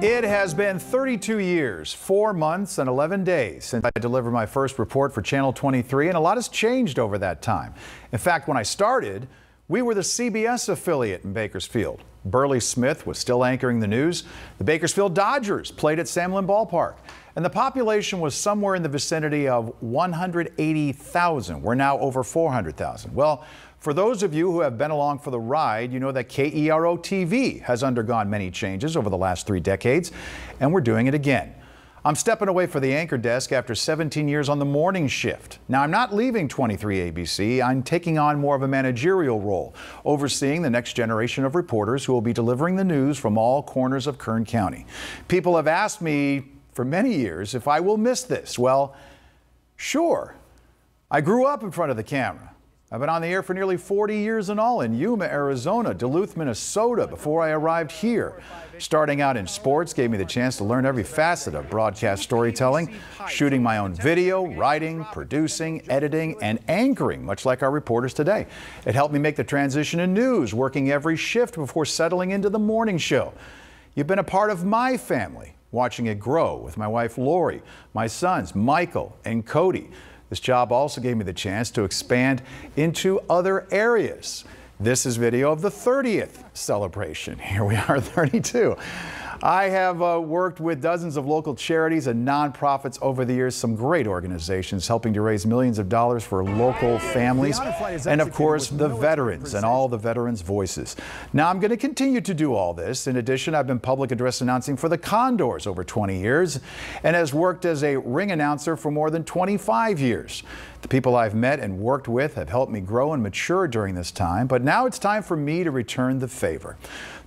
It has been 32 years, 4 months, and 11 days since I delivered my first report for Channel 23, and a lot has changed over that time. In fact, when I started, we were the CBS affiliate in Bakersfield. Burleigh Smith was still anchoring the news. The Bakersfield Dodgers played at Sam Lynn Ballpark, and the population was somewhere in the vicinity of 180,000. We're now over 400,000. Well, for those of you who have been along for the ride, you know that KERO TV has undergone many changes over the last three decades, and we're doing it again. I'm stepping away for the anchor desk after 17 years on the morning shift. Now, I'm not leaving 23 ABC. I'm taking on more of a managerial role, overseeing the next generation of reporters who will be delivering the news from all corners of Kern County. People have asked me for many years if I will miss this. Well, sure. I grew up in front of the camera. I've been on the air for nearly 40 years in all in Yuma, Arizona, Duluth, Minnesota before I arrived here. Starting out in sports gave me the chance to learn every facet of broadcast storytelling, shooting my own video, writing, producing, editing, and anchoring, much like our reporters today. It helped me make the transition in news, working every shift before settling into the morning show. You've been a part of my family, watching it grow with my wife Lori, my sons Michael and Cody. This job also gave me the chance to expand into other areas. This is video of the 30th celebration. Here we are, 32. I have uh, worked with dozens of local charities and nonprofits over the years, some great organizations helping to raise millions of dollars for local families, and of course, the veterans and all the veterans' voices. Now, I'm going to continue to do all this. In addition, I've been public address announcing for the Condors over 20 years and has worked as a ring announcer for more than 25 years. The people I've met and worked with have helped me grow and mature during this time, but now it's time for me to return the favor.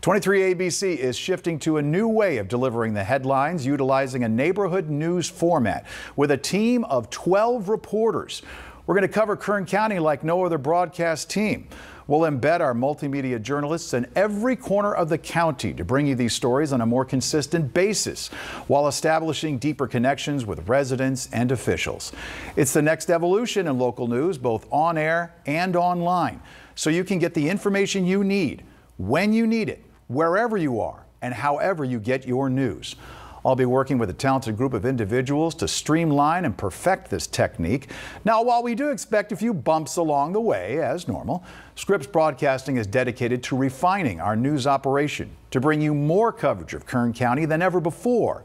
23 ABC is shifting to a new way of delivering the headlines, utilizing a neighborhood news format with a team of 12 reporters. We're going to cover Kern County like no other broadcast team. We'll embed our multimedia journalists in every corner of the county to bring you these stories on a more consistent basis while establishing deeper connections with residents and officials. It's the next evolution in local news, both on air and online, so you can get the information you need when you need it, wherever you are, and however you get your news. I'll be working with a talented group of individuals to streamline and perfect this technique. Now, while we do expect a few bumps along the way, as normal, Scripps Broadcasting is dedicated to refining our news operation to bring you more coverage of Kern County than ever before.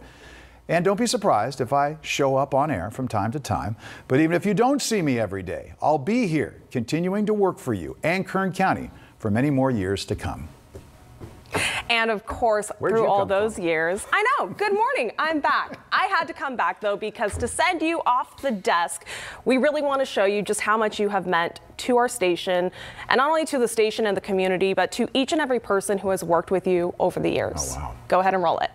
And don't be surprised if I show up on air from time to time. But even if you don't see me every day, I'll be here continuing to work for you and Kern County for many more years to come. And of course, Where'd through all those from? years, I know. Good morning. I'm back. I had to come back though because to send you off the desk, we really want to show you just how much you have meant to our station, and not only to the station and the community, but to each and every person who has worked with you over the years. Oh, wow. Go ahead and roll it.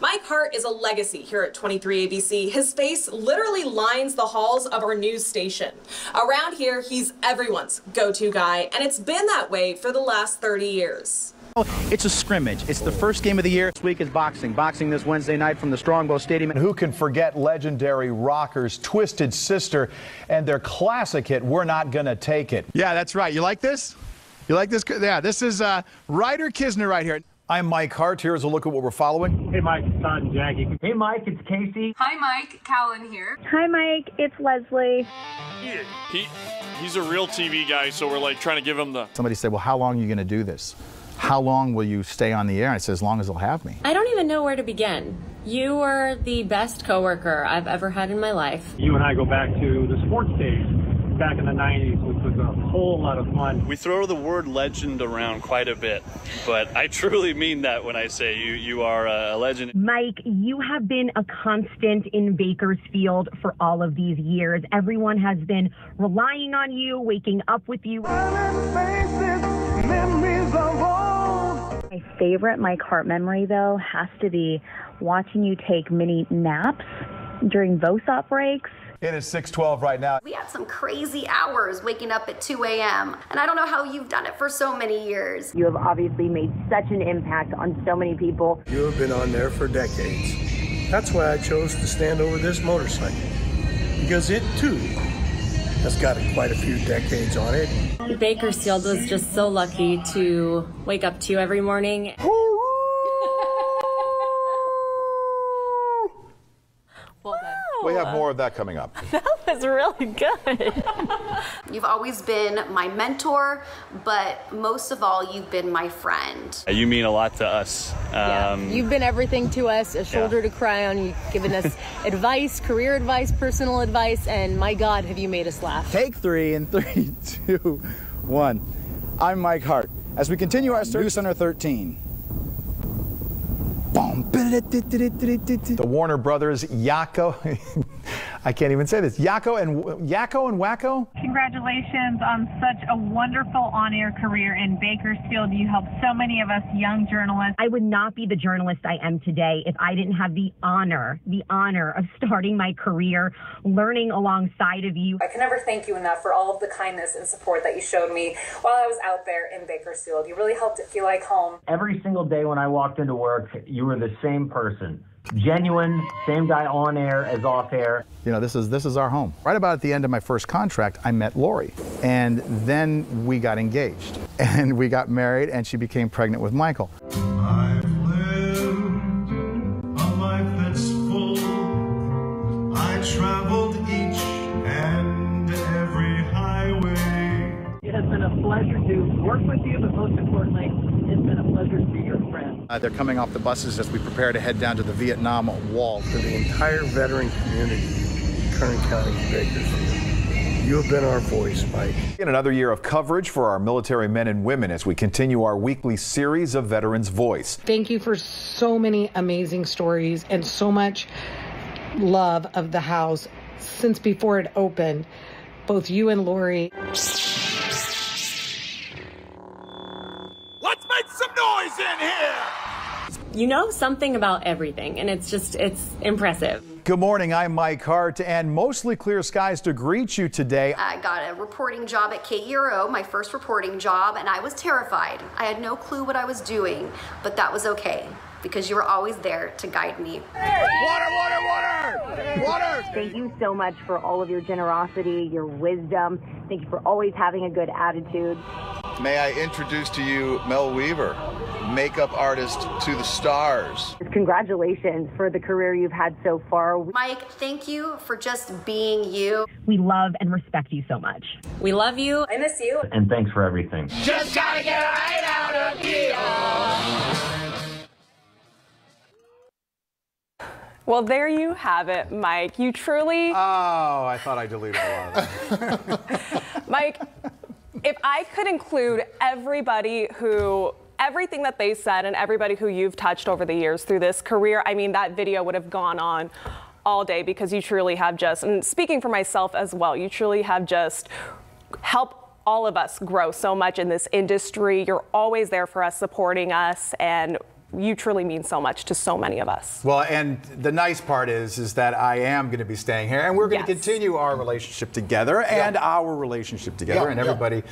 Mike Hart is a legacy here at 23 ABC. His face literally lines the halls of our news station. Around here, he's everyone's go-to guy, and it's been that way for the last 30 years. It's a scrimmage. It's the first game of the year. This week is boxing. Boxing this Wednesday night from the Strongbow Stadium. And who can forget legendary rockers Twisted Sister and their classic hit, We're Not Gonna Take It. Yeah, that's right. You like this? You like this? Yeah, this is uh, Ryder Kisner right here. I'm Mike Hart. Here's a look at what we're following. Hey, Mike, it's Todd and Jackie. Hey, Mike, it's Casey. Hi, Mike. Callan here. Hi, Mike. It's Leslie. He he's a real TV guy, so we're like trying to give him the. Somebody said, Well, how long are you going to do this? How long will you stay on the air? And I said, As long as they'll have me. I don't even know where to begin. You were the best coworker I've ever had in my life. You and I go back to the sports days back in the 90s, which was a whole lot of fun. We throw the word legend around quite a bit, but I truly mean that when I say you you are a legend. Mike, you have been a constant in Bakersfield for all of these years. Everyone has been relying on you, waking up with you. My favorite Mike Hart memory, though, has to be watching you take mini naps during VOSOT breaks. It is 612 right now. We had some crazy hours waking up at 2 a.m. And I don't know how you've done it for so many years. You have obviously made such an impact on so many people. You have been on there for decades. That's why I chose to stand over this motorcycle. Because it, too, has got quite a few decades on it. Bakersfield was just so lucky to wake up to you every morning. We have more of that coming up. That was really good. You've always been my mentor, but most of all, you've been my friend. You mean a lot to us. Um, You've been everything to us, a shoulder to cry on. You've given us advice, career advice, personal advice, and my God, have you made us laugh. Take three in three, two, one. I'm Mike Hart. As we continue our search, Center 13. The Warner Brothers Yakko. I can't even say this. Yakko and Yakko and Wakko. Congratulations on such a wonderful on-air career in Bakersfield. You helped so many of us young journalists. I would not be the journalist I am today if I didn't have the honor, the honor of starting my career learning alongside of you. I can never thank you enough for all of the kindness and support that you showed me while I was out there in Bakersfield. You really helped it feel like home. Every single day when I walked into work, you were the same person. Genuine, same guy on air as off air. You know, this is this is our home. Right about at the end of my first contract, I met Lori, and then we got engaged, and we got married, and she became pregnant with Michael. I've lived a life that's full. I traveled each and every highway. It has been a pleasure to work with you, but most importantly, it's been a pleasure to be your friend. Uh, they're coming off the buses as we prepare to head down to the Vietnam Wall. For the entire veteran community, Kern County, Bakersfield, you have been our voice, Mike. In another year of coverage for our military men and women as we continue our weekly series of Veterans Voice. Thank you for so many amazing stories and so much love of the house since before it opened. Both you and Lori. You know something about everything, and it's just, it's impressive. Good morning, I'm Mike Hart, and mostly clear skies to greet you today. I got a reporting job at KERO, my first reporting job, and I was terrified. I had no clue what I was doing, but that was okay because you were always there to guide me. Water, water, water! Water! Thank you so much for all of your generosity, your wisdom. Thank you for always having a good attitude. May I introduce to you Mel Weaver, makeup artist to the stars. Congratulations for the career you've had so far. Mike, thank you for just being you. We love and respect you so much. We love you. I miss you. And thanks for everything. Just gotta get right out of here! Well, there you have it, Mike. You truly. Oh, I thought I deleted a lot of that. Mike, if I could include everybody who everything that they said and everybody who you've touched over the years through this career, I mean, that video would have gone on all day because you truly have just, and speaking for myself as well, you truly have just helped all of us grow so much in this industry. You're always there for us, supporting us, and you truly mean so much to so many of us. Well, and the nice part is, is that I am going to be staying here, and we're going to Yes. continue our relationship together and our relationship together, Yeah, and yeah. everybody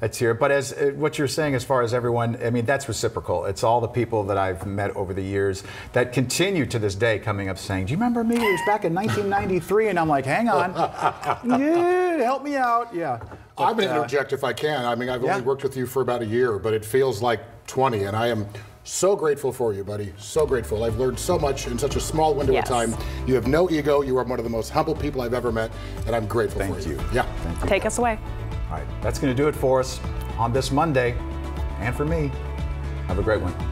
that's here. But as uh, what you're saying, as far as everyone, I mean, that's reciprocal. It's all the people that I've met over the years that continue to this day coming up saying, "Do you remember me? It was back in 1993," and I'm like, "Hang on, yeah, help me out, yeah." I'm going But, to uh, interject if I can. I mean, I've Yeah. only worked with you for about a year, but it feels like 20, and I am so grateful for you, buddy. So grateful. I've learned so much in such a small window Yes. of time. You have no ego. You are one of the most humble people I've ever met, and I'm grateful Thank for you. Thank you. Yeah. Take us away. All right, that's going to do it for us on this Monday, and for me. Have a great one.